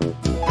Bye.